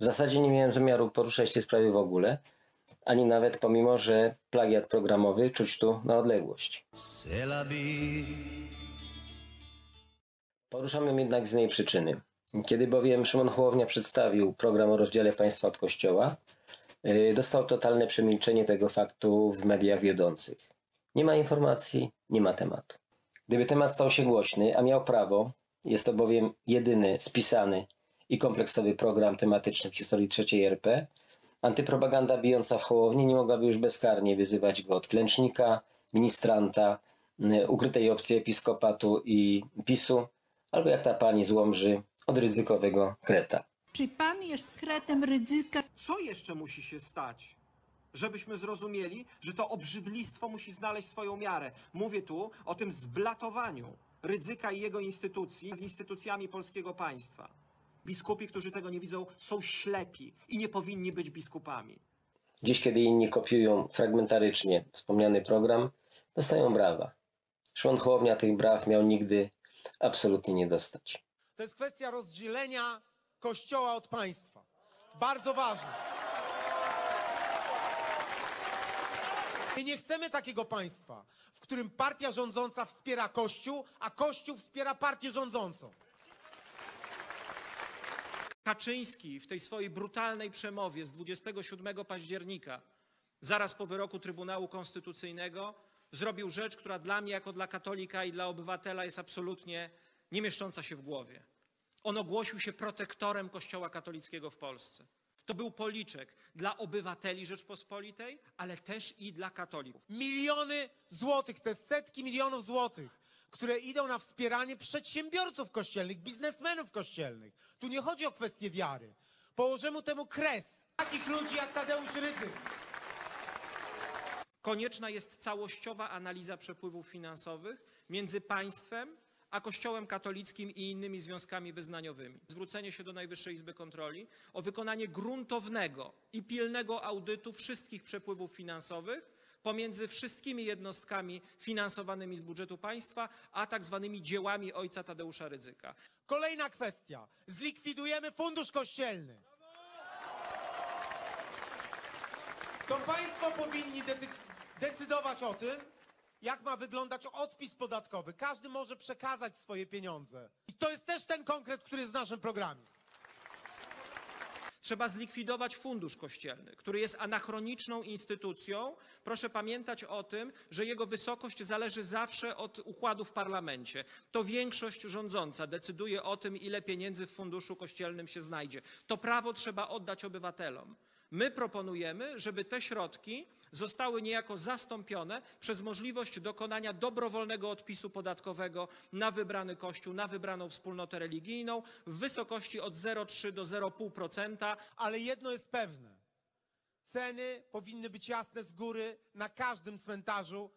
W zasadzie nie miałem zamiaru poruszać tej sprawy w ogóle, ani nawet pomimo, że plagiat programowy czuć tu na odległość. Poruszam ją jednak z innej przyczyny. Kiedy bowiem Szymon Hołownia przedstawił program o rozdziale państwa od kościoła, yy, dostał totalne przemilczenie tego faktu w mediach wiodących. Nie ma informacji, nie ma tematu. Gdyby temat stał się głośny, a miał prawo, jest to bowiem jedyny spisany i kompleksowy program tematyczny w historii III RP, antypropaganda bijąca w Hołownię nie mogłaby już bezkarnie wyzywać go od klęcznika, ministranta, yy, ukrytej opcji episkopatu i PiSu, albo jak ta pani z Łomży, od ryzykowego kreta. Czy pan jest kretem ryzyka? Co jeszcze musi się stać, żebyśmy zrozumieli, że to obrzydlistwo musi znaleźć swoją miarę? Mówię tu o tym zblatowaniu Rydzyka i jego instytucji z instytucjami polskiego państwa. Biskupi, którzy tego nie widzą, są ślepi i nie powinni być biskupami. Dziś, kiedy inni kopiują fragmentarycznie wspomniany program, dostają brawa. Hołownia tych braw miał nigdy absolutnie nie dostać. To jest kwestia rozdzielenia kościoła od państwa. Bardzo ważne. My nie chcemy takiego państwa, w którym partia rządząca wspiera kościół, a kościół wspiera partię rządzącą. Kaczyński w tej swojej brutalnej przemowie z 27 października, zaraz po wyroku Trybunału Konstytucyjnego, zrobił rzecz, która dla mnie, jako dla katolika i dla obywatela, jest absolutnie nie mieszcząca się w głowie. On ogłosił się protektorem Kościoła katolickiego w Polsce. To był policzek dla obywateli Rzeczpospolitej, ale też i dla katolików. Miliony złotych, te setki milionów złotych, które idą na wspieranie przedsiębiorców kościelnych, biznesmenów kościelnych. Tu nie chodzi o kwestię wiary. Położymy temu kres. Takich ludzi jak Tadeusz Rydzyk. Konieczna jest całościowa analiza przepływów finansowych między państwem a Kościołem katolickim i innymi związkami wyznaniowymi. Zwrócenie się do Najwyższej Izby Kontroli o wykonanie gruntownego i pilnego audytu wszystkich przepływów finansowych pomiędzy wszystkimi jednostkami finansowanymi z budżetu państwa, a tak zwanymi dziełami ojca Tadeusza Rydzyka. Kolejna kwestia. Zlikwidujemy fundusz kościelny. To państwo powinni decydować o tym, jak ma wyglądać odpis podatkowy. Każdy może przekazać swoje pieniądze. I to jest też ten konkret, który jest w naszym programie. Trzeba zlikwidować fundusz kościelny, który jest anachroniczną instytucją. Proszę pamiętać o tym, że jego wysokość zależy zawsze od układu w parlamencie. To większość rządząca decyduje o tym, ile pieniędzy w funduszu kościelnym się znajdzie. To prawo trzeba oddać obywatelom. My proponujemy, żeby te środki zostały niejako zastąpione przez możliwość dokonania dobrowolnego odpisu podatkowego na wybrany kościół, na wybraną wspólnotę religijną w wysokości od 0,3 do 0,5%. Ale jedno jest pewne. Ceny powinny być jasne z góry na każdym cmentarzu,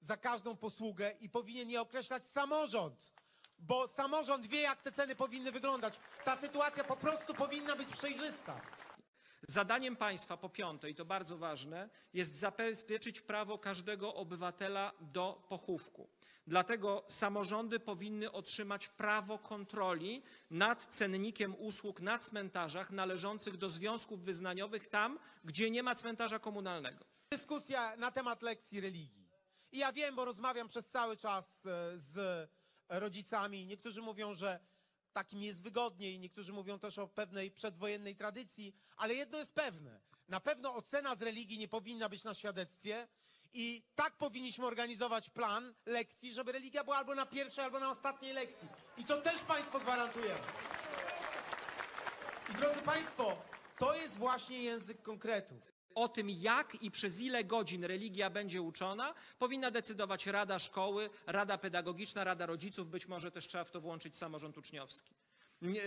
za każdą posługę i powinien je określać samorząd. Bo samorząd wie, jak te ceny powinny wyglądać. Ta sytuacja po prostu powinna być przejrzysta. Zadaniem państwa, po piąte, i to bardzo ważne, jest zabezpieczyć prawo każdego obywatela do pochówku. Dlatego samorządy powinny otrzymać prawo kontroli nad cennikiem usług na cmentarzach należących do związków wyznaniowych tam, gdzie nie ma cmentarza komunalnego. Dyskusja na temat lekcji religii. I ja wiem, bo rozmawiam przez cały czas e, z rodzicami. Niektórzy mówią, że takim jest wygodniej, niektórzy mówią też o pewnej przedwojennej tradycji, ale jedno jest pewne. Na pewno ocena z religii nie powinna być na świadectwie i tak powinniśmy organizować plan lekcji, żeby religia była albo na pierwszej, albo na ostatniej lekcji. I to też Państwo gwarantujemy. I drodzy Państwo, to jest właśnie język konkretów. O tym, jak i przez ile godzin religia będzie uczona, powinna decydować Rada Szkoły, Rada Pedagogiczna, Rada Rodziców, być może też trzeba w to włączyć samorząd uczniowski.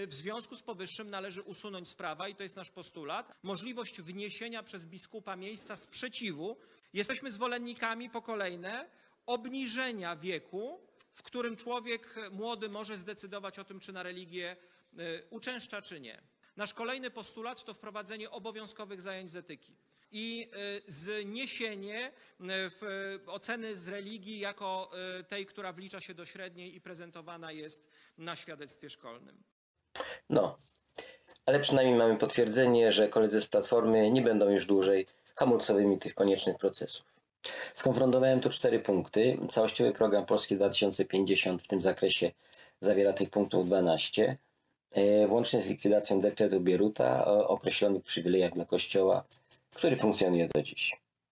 W związku z powyższym należy usunąć z prawa, i to jest nasz postulat, możliwość wniesienia przez biskupa miejsca sprzeciwu. Jesteśmy zwolennikami po kolejne obniżenia wieku, w którym człowiek młody może zdecydować o tym, czy na religię y, uczęszcza, czy nie. Nasz kolejny postulat to wprowadzenie obowiązkowych zajęć z etyki i y, zniesienie y, oceny z religii jako y, tej, która wlicza się do średniej i prezentowana jest na świadectwie szkolnym. No, ale przynajmniej mamy potwierdzenie, że koledzy z Platformy nie będą już dłużej hamulcowymi tych koniecznych procesów. Skonfrontowałem tu cztery punkty. Całościowy program Polski 2050 w tym zakresie zawiera tych punktów 12, e, łącznie z likwidacją dekretu Bieruta o określonych przywilejach dla Kościoła, który funkcjonuje do dziś.